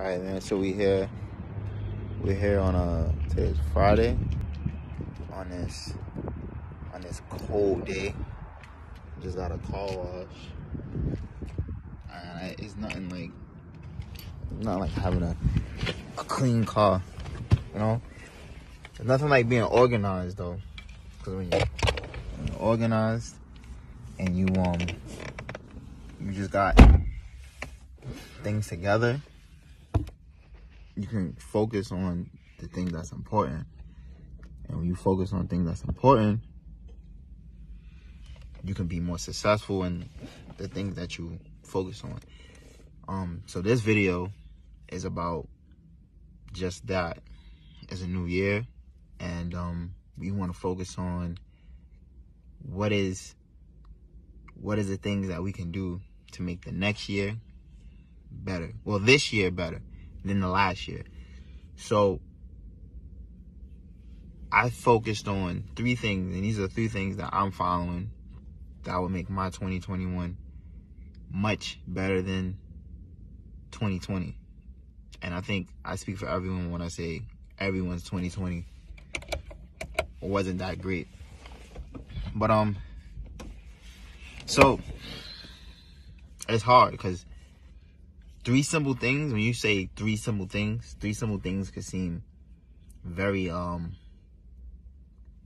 All right, man. So we here. We're here on a today's Friday. On this on this cold day. Just got a car wash. And it's nothing like not like having a a clean car. You know. It's nothing like being organized though. Cause when you're, when you're organized and you um you just got things together you can focus on the thing that's important. And when you focus on things that's important, you can be more successful in the things that you focus on. Um, so this video is about just that. It's a new year, and um, we want to focus on what is what is the things that we can do to make the next year better. Well, this year better than the last year. So I focused on three things, and these are three things that I'm following that will make my 2021 much better than 2020. And I think I speak for everyone when I say everyone's 2020 wasn't that great. But um so it's hard because three simple things when you say three simple things three simple things could seem very um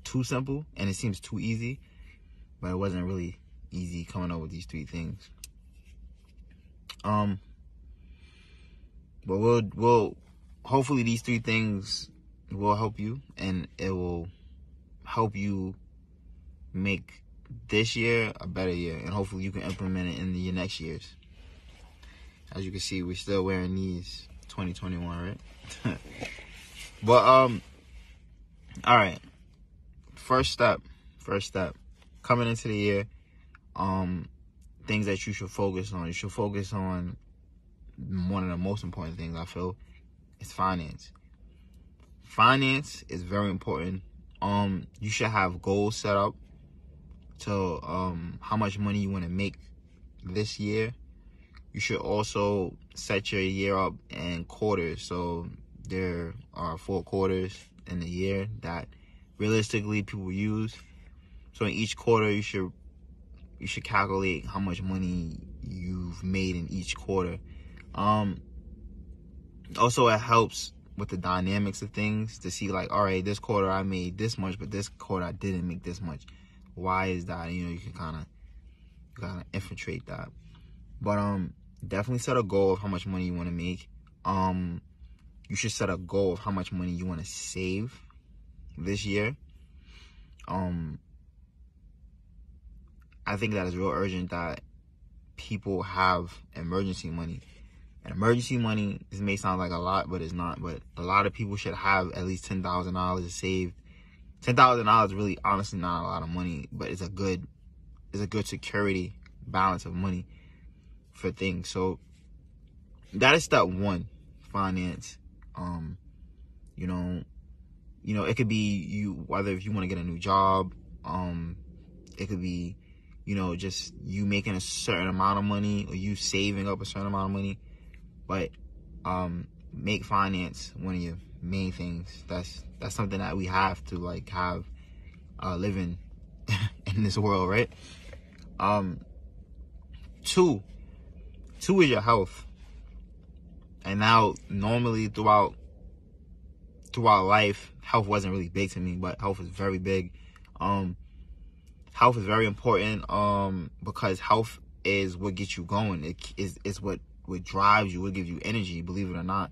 too simple and it seems too easy but it wasn't really easy coming up with these three things. Um but we'll we'll hopefully these three things will help you and it will help you make this year a better year and hopefully you can implement it in the next years as you can see, we're still wearing these 2021, right? but um, all right. First step, first step, coming into the year, um, things that you should focus on. You should focus on one of the most important things I feel is finance. Finance is very important. Um, you should have goals set up to um how much money you want to make this year you should also set your year up in quarters. So there are four quarters in a year that realistically people use. So in each quarter, you should you should calculate how much money you've made in each quarter. Um, also, it helps with the dynamics of things to see like, all right, this quarter I made this much, but this quarter I didn't make this much. Why is that? You know, you can kind of kind of infiltrate that. But um, definitely set a goal of how much money you want to make. Um, you should set a goal of how much money you want to save this year. Um, I think that is real urgent that people have emergency money. And emergency money, this may sound like a lot, but it's not. But a lot of people should have at least ten thousand dollars saved. Ten thousand dollars is really honestly not a lot of money, but it's a good it's a good security balance of money for things. So that is step one, finance. Um, you know, you know, it could be you whether if you want to get a new job, um, it could be, you know, just you making a certain amount of money or you saving up a certain amount of money. But um make finance one of your main things. That's that's something that we have to like have uh living in this world, right? Um two, Two is your health. And now, normally throughout throughout life, health wasn't really big to me, but health is very big. Um, health is very important um, because health is what gets you going. It is is what what drives you, what gives you energy. Believe it or not,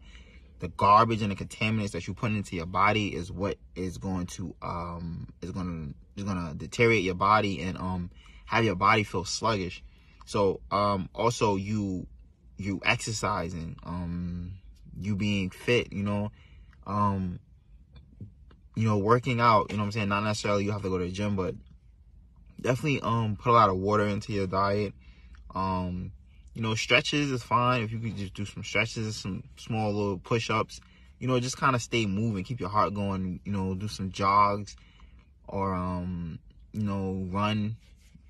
the garbage and the contaminants that you put into your body is what is going to um is going to is going to deteriorate your body and um have your body feel sluggish. So um also you you exercising, um you being fit, you know, um you know, working out, you know what I'm saying? Not necessarily you have to go to the gym, but definitely um put a lot of water into your diet. Um you know, stretches is fine if you could just do some stretches, some small little push-ups. You know, just kind of stay moving, keep your heart going, you know, do some jogs or um you know, run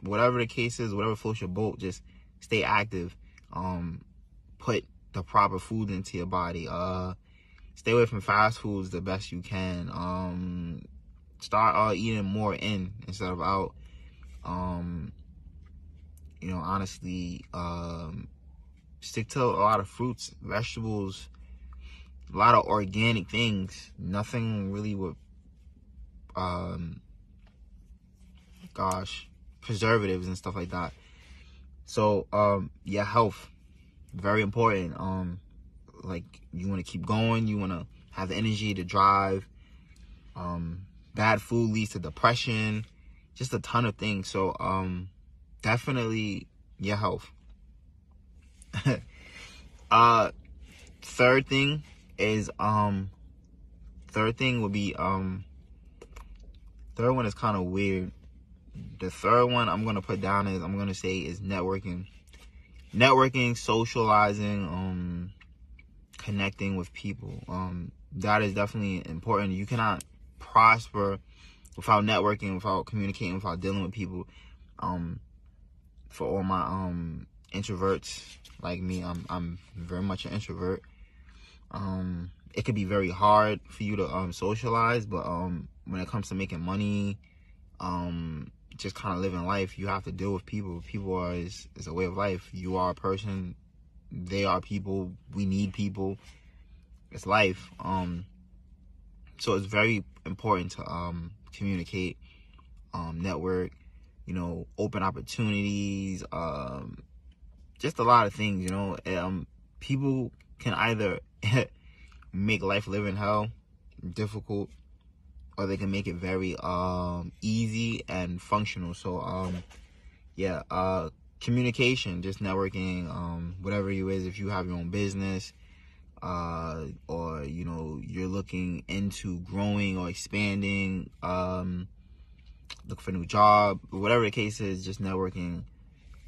whatever the case is, whatever floats your boat, just stay active. Um, put the proper food into your body. Uh, stay away from fast foods the best you can. Um, start uh, eating more in instead of out. Um, you know, honestly, um, stick to a lot of fruits, vegetables, a lot of organic things. Nothing really with, um, gosh, preservatives and stuff like that. So, um, yeah, health, very important. Um, like you want to keep going, you want to have the energy to drive. Um, bad food leads to depression, just a ton of things. So, um, definitely your health. uh, third thing is um, third thing would be um, third one is kind of weird. The third one I'm gonna put down is I'm gonna say is networking, networking, socializing, um, connecting with people. Um, that is definitely important. You cannot prosper without networking, without communicating, without dealing with people. Um, for all my um introverts like me, I'm I'm very much an introvert. Um, it could be very hard for you to um socialize, but um when it comes to making money, um just kind of living life, you have to deal with people. People are is, is a way of life. You are a person, they are people. We need people. It's life. Um, so it's very important to um communicate, um, network, you know, open opportunities, um, just a lot of things, you know. Um, people can either make life living hell difficult, or they can make it very um easy and functional. So um, yeah, uh, communication, just networking, um, whatever you is. If you have your own business, uh, or you know you're looking into growing or expanding, um look for a new job, whatever the case is, just networking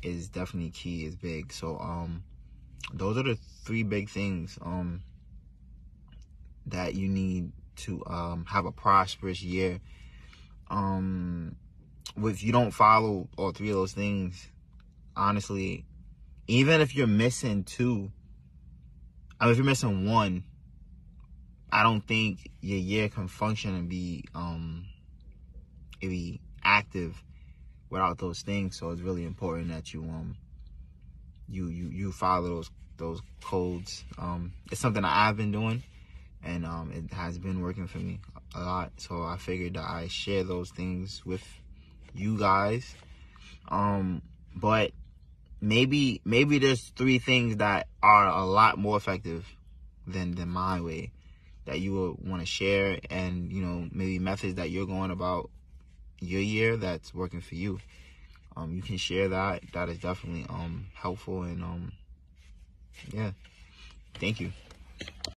is definitely key, is big. So um those are the three big things um that you need to um have a prosperous year. Um if you don't follow all three of those things, honestly, even if you're missing two, I mean if you're missing one, I don't think your year can function and be um be active without those things. So it's really important that you um you you you follow those those codes. Um, it's something that I've been doing, and um, it has been working for me a lot. So I figured that I share those things with you guys. Um, but maybe maybe there's three things that are a lot more effective than than my way that you would want to share, and you know maybe methods that you're going about your year that's working for you. Um, you can share that. That is definitely um helpful and um yeah. Thank you.